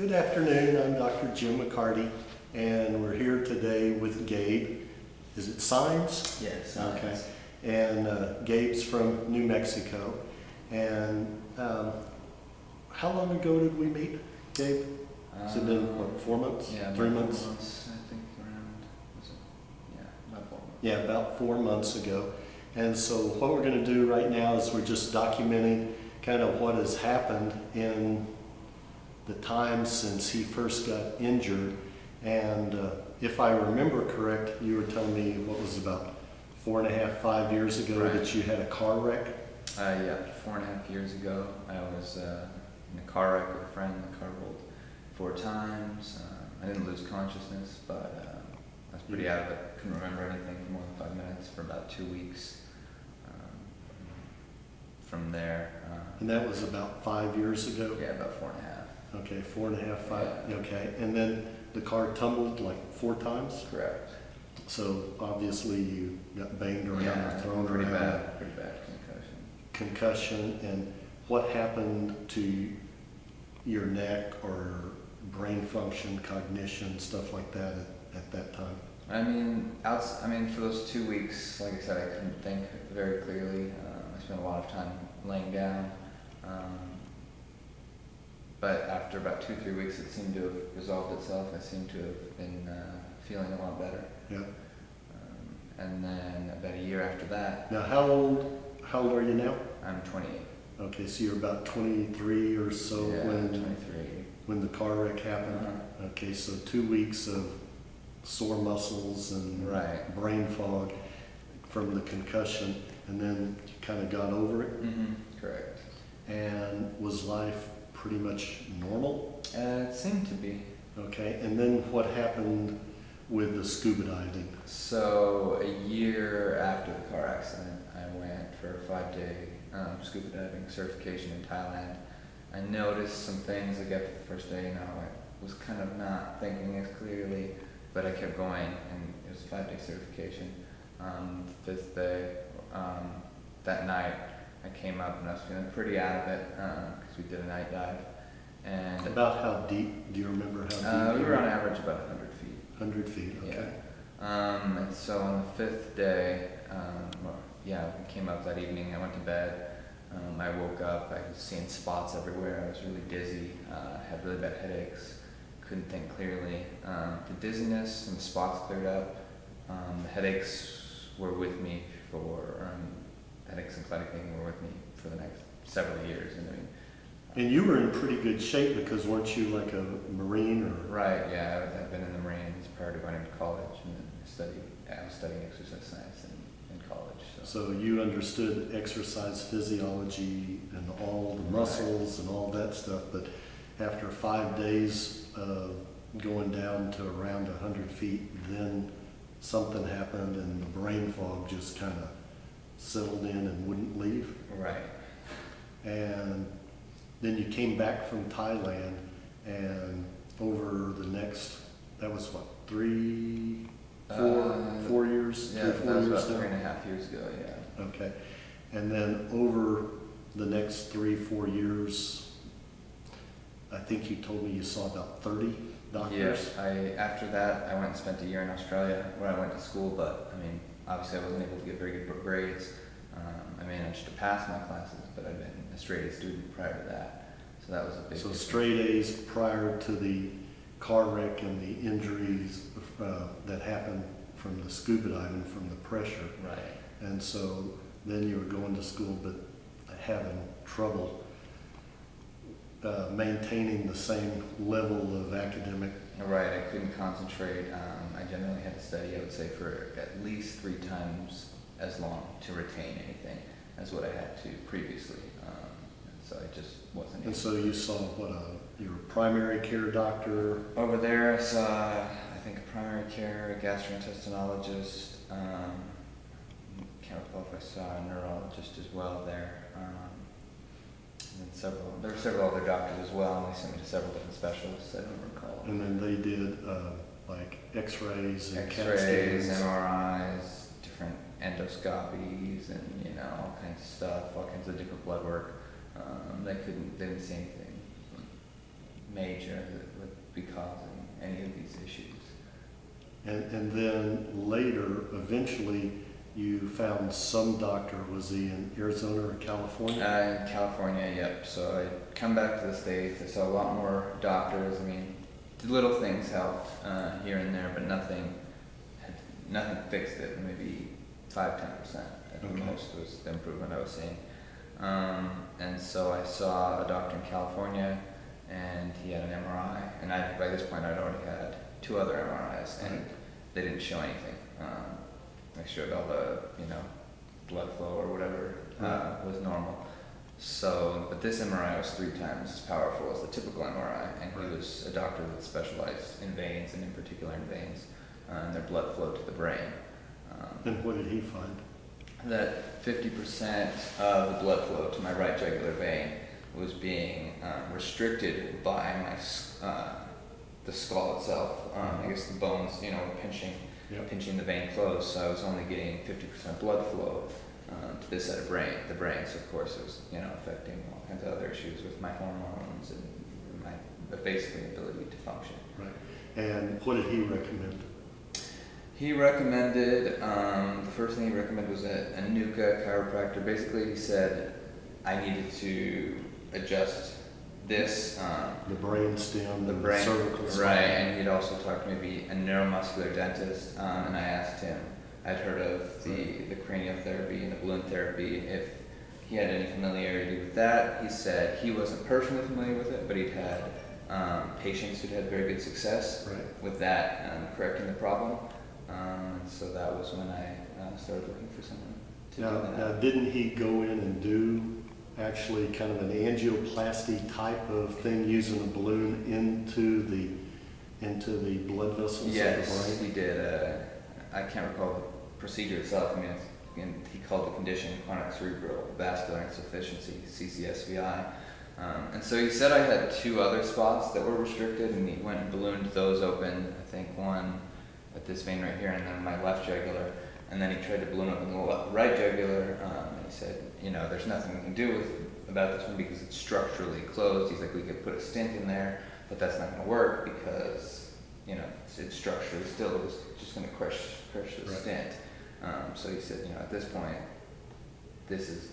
Good afternoon, I'm Dr. Jim McCarty, and we're here today with Gabe. Is it Signs? Yes. Okay. And uh, Gabe's from New Mexico. And um, how long ago did we meet, Gabe? Has it been, what, four months? Yeah, Three months? Months, I think, around. Was it? Yeah, about four months. Yeah, about four months ago. And so what we're going to do right now is we're just documenting kind of what has happened in the time since he first got injured. And uh, if I remember correct, you were telling me what was about four and a half, five years ago Right. that you had a car wreck. Uh, yeah, four and a half years ago, I was uh, in a car wreck with a friend. The car rolled four times. Uh, I didn't lose consciousness, but uh, I was pretty out of it. Couldn't remember anything for more than five minutes for about two weeks. Um, from there, uh, And that was about five years ago. yeah, about four and a half. Okay, four and a half, five. Okay. And then the car tumbled like four times. Correct. So obviously you got banged around, Yeah, thrown pretty around. bad, pretty bad concussion. concussion and what happened to your neck or brain function, cognition, stuff like that at, at that time? I mean, outs- I mean, for those two weeks, like I said, I couldn't think very clearly. Um, I spent a lot of time laying down. Um, but after about two, three weeks, it seemed to have resolved itself. I seemed to have been uh, feeling a lot better. Yeah. Um, and then about a year after that, Now, how old, how old are you now? I'm 28. Okay, so you're about 23 or so yeah, when, 23. when the car wreck happened? Uh-huh. Okay, so two weeks of sore muscles and Right. brain fog from the concussion, and then you kind of got over it. hmm Correct. And was life pretty much normal? Uh, it seemed to be. Okay, and then what happened with the scuba diving? So a year after the car accident, I went for a five-day um, scuba diving certification in Thailand. I noticed some things like after the first day. You know, I was kind of not thinking as clearly, but I kept going, and it was a five-day certification. Um, the fifth day, um, that night, I came up and I was feeling pretty out of it because we did a night dive, and About how deep, do you remember how deep? uh, we were on average about 100 feet. 100 feet, okay. Um, and so on the fifth day, um, well, yeah, we came up that evening. I went to bed. Um, I woke up. I was seeing spots everywhere. I was really dizzy. Uh, had really bad headaches. Couldn't think clearly. Um, the dizziness and the spots cleared up. Um, the headaches were with me for headaches and pain were with me for the next several years. And I mean, uh, And you were in pretty good shape because weren't you like a Marine or? right, yeah, I- I've been in the Marines prior to going to college, and then I studied. I was studying exercise science in, in college. So. So you understood exercise physiology and all the muscles and all that stuff, but after five days of going down to around 100 feet, then something happened and the brain fog just kind of settled in and wouldn't leave. Right. And then you came back from Thailand and over the next, that was what, three, four, Uh, four years? Yeah, three, that was years about now? three and a half years ago, yeah. Okay. And then over the next three, four years, I think you told me you saw about 30 doctors? Yes, I, after that, I went and spent a year in Australia where I went to school, but, I mean, obviously I wasn't able to get very good grades. Um, I managed to pass my classes, but I'd been a straight A student prior to that, so that was a big So difference. straight A's prior to the car wreck and the injuries uh, that happened from the scuba diving, from the pressure. Right, And so then you were going to school, but having trouble uh, maintaining the same level of academic. right, I couldn't concentrate. Um, generally had to study, I would say, for at least three times as long to retain anything as what I had to previously. Um, and so I just wasn't able And so you saw what a your primary care doctor. Over there, I saw, I think, a primary care, a gastrointestinologist. Um, can't recall if I saw a neurologist as well there. Um, and then several, there were several other doctors as well, and they sent me to several different specialists. I don't recall. And then they did uh, like X-rays and X-rays. MRIs, different endoscopies, and you know all kinds of stuff, all kinds of different blood work. Um, they couldn't, they didn't see anything. major that would be causing any of these issues. And, and then later, eventually, you found some doctor, was he in Arizona or California? Uh, in California, yep. So I come back to the states. I saw a lot more doctors. I mean, little things helped uh, here and there, but nothing, nothing fixed it. Maybe five, ten percent at the Okay. most was the improvement I was seeing. Um, and so I saw a doctor in California, and he had an MRI. And I, by this point, I'd already had two other MRIs, and they didn't show anything. Um, I showed all the, you know, blood flow or whatever uh, was normal. So, but this MRI was three times as powerful as the typical MRI, and Right. he was a doctor that specialized in veins, and in particular in veins, uh, and their blood flow to the brain. Um, And what did he find? that 50% of the blood flow to my right jugular vein was being um, restricted by my uh, the skull itself. Um, I guess the bones, you know, were pinching Yep. pinching the vein closed, so I was only getting 50% blood flow um, to this side of brain, the brain. So of course it was, you know, affecting all kinds of other issues with my hormones and my basically ability to function. Right. And what did he recommend? He recommended, um, the first thing he recommended was a, a NUCCA chiropractor. Basically, he said I needed to adjust this, um, The brain stem, the the brain, cervical spine? right? And he'd also talked to maybe a neuromuscular dentist, um, and I asked him. I'd heard of the the cranial therapy and the balloon therapy. If he had any familiarity with that, he said he wasn't personally familiar with it, but he'd had um, patients who'd had very good success Right. with that um, correcting the problem. Um, so that was when I uh, started looking for someone to Now, do that. now, didn't he go in and do actually kind of an angioplasty type of thing using a balloon into the, into the blood vessels of the brain? Yes, he did. Uh, I can't recall the procedure itself. I mean, he called the condition chronic cerebral vascular insufficiency (CCSVI). Um, and so he said I had two other spots that were restricted, and he went and ballooned those open. I think one at this vein right here, and then my left jugular. And then he tried to balloon open the right jugular, um, and he said, you know, there's nothing we can do with about this one because it's structurally closed. He's like, we could put a stent in there, but that's not going to work because you know it's, it's structurally still it was just going to crush crush the Right. stent. Um, so he said, you know, at this point, this is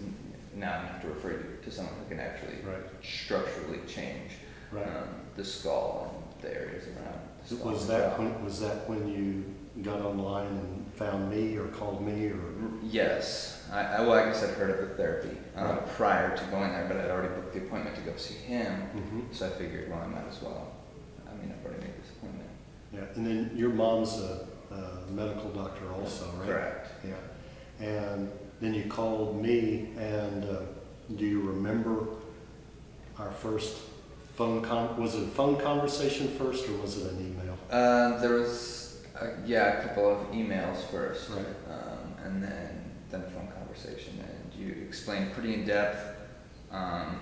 now to have to refer you to someone who can actually Right. structurally change Right. um, the skull and the areas around. The skull Was that when, was that when you got online and found me or called me or? Yes, I, I well, I guess I'd heard of the therapy uh, Right. prior to going there, but I'd already booked the appointment to go see him. Mhm. So I figured, well, I might as well. I mean, I've already made this appointment. Yeah, and then your mom's a, a medical doctor also, right? Correct. Yeah, and then you called me, and uh, do you remember our first phone con, was it a phone conversation first, or was it an email? Uh, there was, uh, yeah, a couple of emails first, Right. um, and then then a phone conversation, and you explained pretty in depth, um,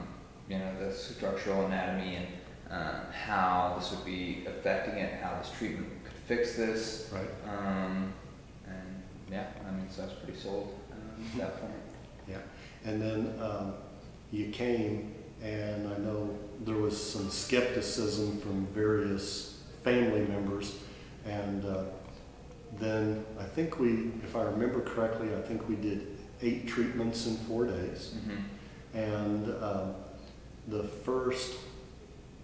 you know, the structural anatomy and uh, how this would be affecting it, how this treatment could fix this. Right, Um, and yeah, I mean, so I was pretty sold um, at that point. yeah, and then um, you came, and I know there was some skepticism from various family members, and uh, then I think we, if I remember correctly, I think we did eight treatments in four days. hmm And um, the first,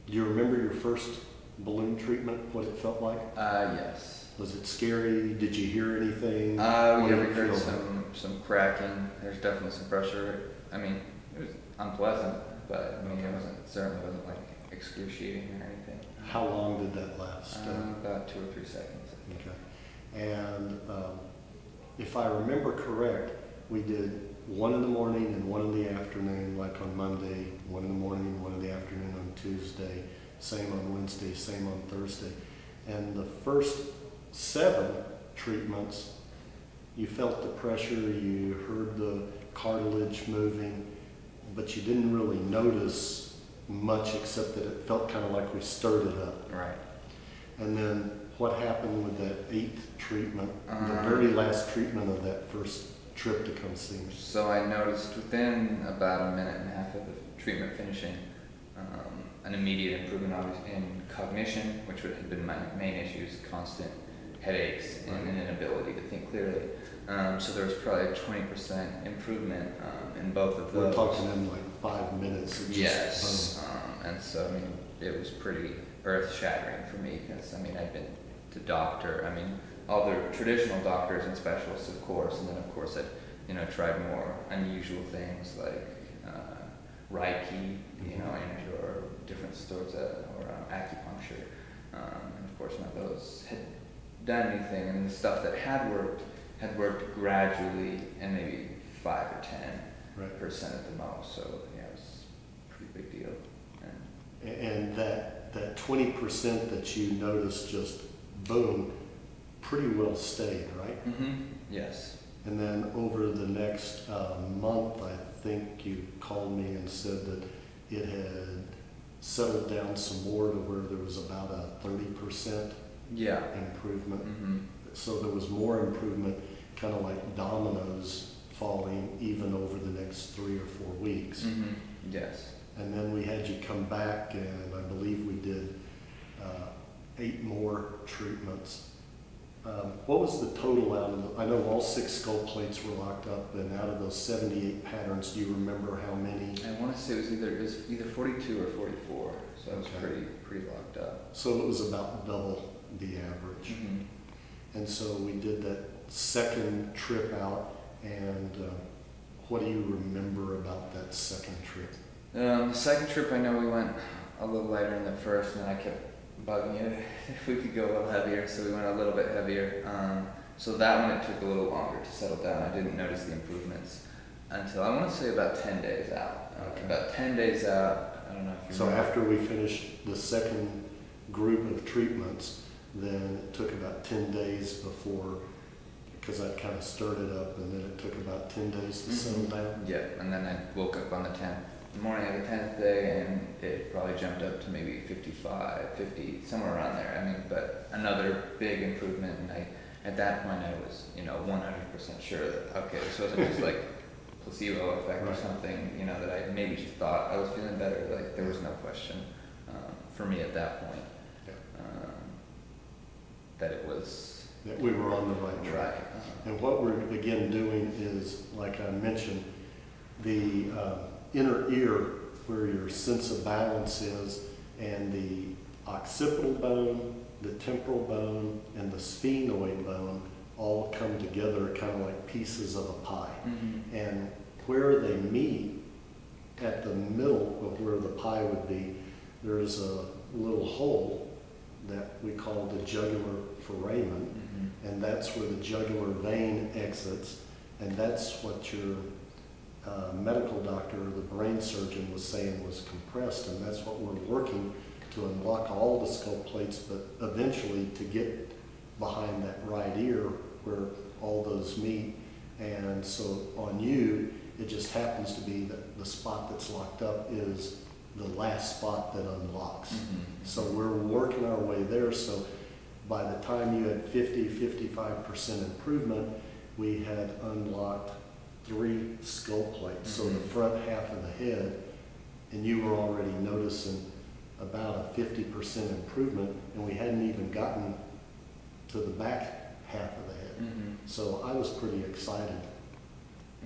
do you remember your first balloon treatment, what it felt like? Uh, yes. Was it scary? Did you hear anything? Uh, yeah, we heard some, some cracking. There's definitely some pressure. I mean, it was unpleasant, but I mean, it wasn't, certainly wasn't like excruciating or anything. How long did that last? Uh, Um, about two or three seconds. Okay. And um, if I remember correct, we did one in the morning and one in the afternoon, like on Monday, one in the morning one in the afternoon on Tuesday, same on Wednesday, same on Thursday. And the first seven treatments, you felt the pressure, you heard the cartilage moving, but you didn't really notice much except that it felt kind of like we stirred it up. Right. And then what happened with that eighth treatment, the Um, very last treatment of that first trip to come see me? So I noticed within about a minute and a half of the treatment finishing, um, an immediate improvement in cognition, which would have been my main issues, constant headaches and an inability to think clearly. Um, so there was probably a 20% improvement um, in both of We're talking in like five minutes. just- Yes, um, and so I mean, it was pretty earth shattering for me because I mean, I'd been to doctor, I mean, all the traditional doctors and specialists, of course, and then of course I'd you know tried more unusual things like uh, Reiki, you know, and or different sorts of or um, acupuncture, um, and of course none of those had done anything, and the stuff that had worked had worked gradually and maybe five or ten Right. percent at the most. So yeah, it was a pretty big deal. And And that, that twenty percent that you noticed just boom, pretty well stayed, right? yes, And then over the next uh, month, I think you called me and said that it had settled down some more to where there was about a thirty percent yeah, improvement. hmm So there was more improvement, kind of like dominoes falling even over the next three or four weeks. hmm yes, And then we had you come back and I believe we did uh, eight more treatments. Um, What was the total out of, the- I know all six skull plates were locked up and out of those seventy-eight patterns, do you remember how many? I want to say it was either it was either forty-two or forty-four. So it was Okay. pretty pretty locked up. So it was about double the average. hmm And so we did that second trip out and uh, what do you remember about that second trip? Um, the second trip, I know we went a little lighter than the first, and then I kept bugging you if we could go a little heavier, so we went a little bit heavier. Um, so that one it took a little longer to settle down. I didn't notice the improvements until I want to say about ten days out. Uh, Okay. About ten days out. I don't know if you So remember. after we finished the second group of treatments, then it took about ten days before, because I kind of stirred it up, and then it took about ten days to settle Mhm. down. Yeah, and then I woke up on the 10th, morning of the 10th day, and it probably jumped up to maybe 55, 50, somewhere around there. I mean, but another big improvement, and I, at that point, I was, you know, 100% sure that, okay, this wasn't just like placebo effect or something, you know, that I maybe just thought I was feeling better. Like, there was no question um, for me at that point Yeah. um, that it was That we were on the right track. right. Uh, And what we're again doing is, like I mentioned, the uh, inner ear, where your sense of balance is, and the occipital bone, the temporal bone, and the sphenoid bone all come together kind of like pieces of a pie. mhm. And where they meet, at the middle of where the pie would be, there is a little hole that we call the jugular foramen Mhm. and that's where the jugular vein exits, and that's what your uh, medical doctor or the brain surgeon was saying was compressed, and that's what we're working to unlock all the skull plates, but eventually to get behind that right ear where all those meet. And so on you, it just happens to be that the spot that's locked up is the last spot that unlocks. Mhm. So we're working our way there, so by the time you had 50, 55% improvement, we had unlocked skull plates. So the Mhm. front half of the head, and you were already noticing about a 50% improvement, and we hadn't even gotten to the back half of the head. Mhm. So I was pretty excited.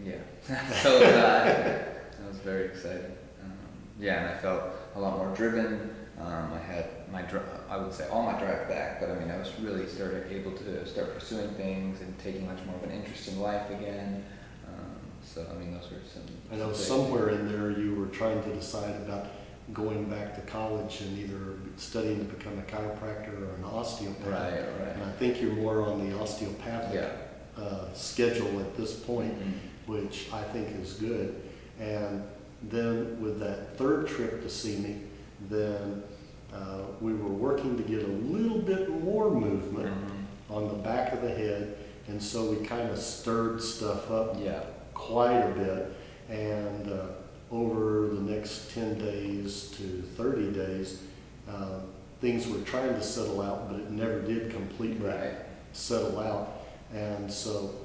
Yeah, so was I. Was very excited. Um, yeah, and I felt a lot more driven. Um, I had my, I would say all my drive back, but I mean, I was really started able to start pursuing things and taking much more of an interest in life again. So I mean, those were some. I know somewhere in there you were trying to decide about going back to college and either studying to become a chiropractor or an osteopath. Right, right. And I think you're more on the osteopathic Yeah. uh, schedule at this point, Mhm. which I think is good. And then with that third trip to see me, then uh, we were working to get a little bit more movement Mhm. on the back of the head. And so we kind of stirred stuff up Yeah. Quite a bit. And uh, over the next 10 days to 30 days, uh, things were trying to settle out, but it never did completely Right. settle out. And so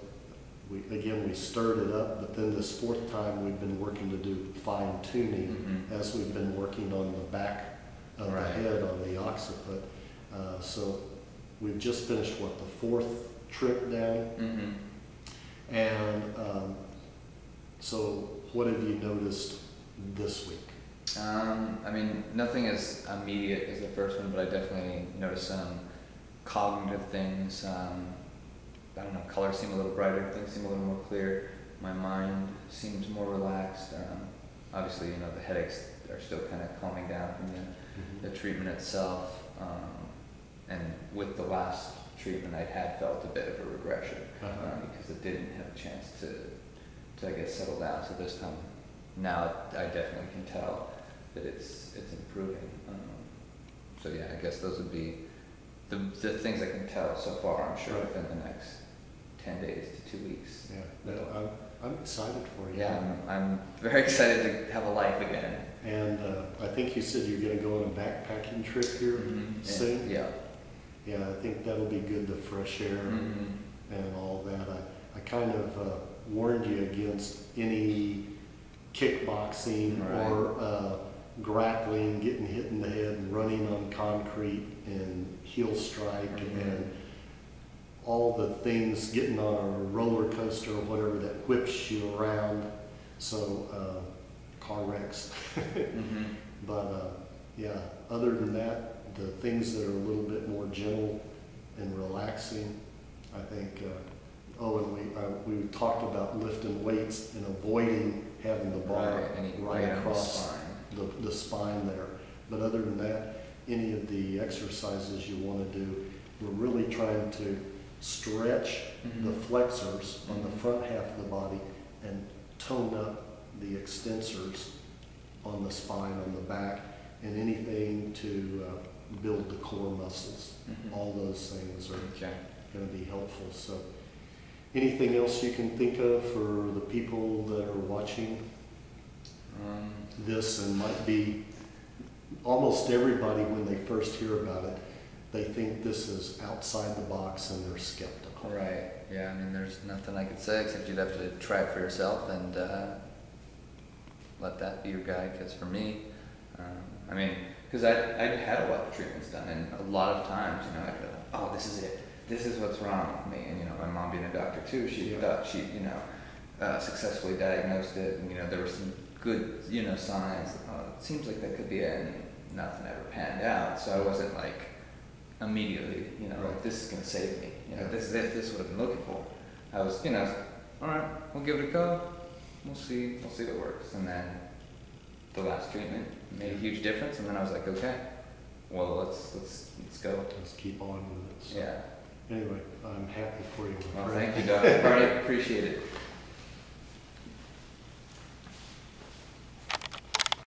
we, again, we stirred it up, but then this fourth time, we've been working to do fine tuning Mhm. as we've been working on the back of the head on the occiput. Uh, so we've just finished, what, the fourth trip down? Mm-hmm. And, um, so what have you noticed this week? Um, I mean, nothing as immediate as the first one, but I definitely noticed some cognitive things. Um, I don't know, colors seem a little brighter, things seem a little more clear. My mind seems more relaxed. Um, obviously, you know, the headaches are still kind of calming down from the, the treatment itself. Um, and with the last treatment, I had felt a bit of a regression Uh-huh. um, because it didn't have a chance to, to I guess, settle down. So this time, now I definitely can tell that it's it's improving. Um, so yeah, I guess those would be the the things I can tell so far. I'm sure Right. within the next ten days to two weeks. Yeah, no, I'm, I'm excited for you. Yeah, I'm, I'm very excited to have a life again. And uh, I think you said you're gonna go on a backpacking trip here Mhm. soon? Yeah. Yeah, I think that'll be good, the fresh air Mhm. and all that. I, I kind of uh, warned you against any kickboxing Right. or uh, grappling, getting hit in the head and running on concrete and heel strike Mhm. and all the things, getting on a roller coaster or whatever that whips you around. So, uh, car wrecks. Mhm. But, uh, yeah, other than that, the things that are a little bit more gentle and relaxing, I think, uh, oh, and we, uh, we talked about lifting weights and avoiding having the bar Right, any right across spine. the, the spine there. But other than that, any of the exercises you want to do, we're really trying to stretch the Mhm. flexors on the Mhm. front half of the body and tone up the extensors on the spine, on the back, and anything to uh, build the core muscles. Mhm. All those things are Okay. going to be helpful. So, anything else you can think of for the people that are watching Um, this and might be almost everybody when they first hear about it, they think this is outside the box and they're skeptical. Right. Yeah. I mean, there's nothing I could say except you'd have to try it for yourself and uh, let that be your guide. Because for me, um, I mean, because I I had a lot of treatments done, and a lot of times, you know, I'd go, oh, this is it. This is what's wrong with me. And you know, my mom being a doctor too, she Yeah. thought she, you know, uh, successfully diagnosed it, and you know, there were some good, you know, signs. Uh, it seems like that could be it, and nothing ever panned out. So I wasn't like immediately, you know, like this is gonna save me. You know, Yeah. this is it. This is what I've been looking for. I was, you know, all right, we'll give it a go. We'll see. We'll see if it works. And then the last treatment made a huge difference. And then I was like, okay, well, let's let's let's go. Let's keep on with it. So, Yeah. Anyway, I'm happy for you. Well, thank you, Doc. I appreciate it.